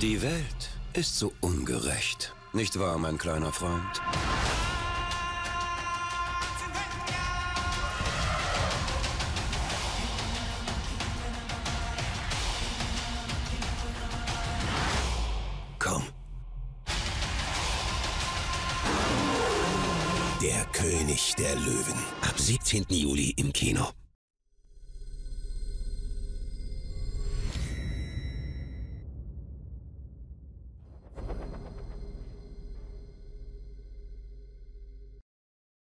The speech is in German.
Die Welt ist so ungerecht. Nicht wahr, mein kleiner Freund? Komm. Der König der Löwen. Ab 17. Juli im Kino.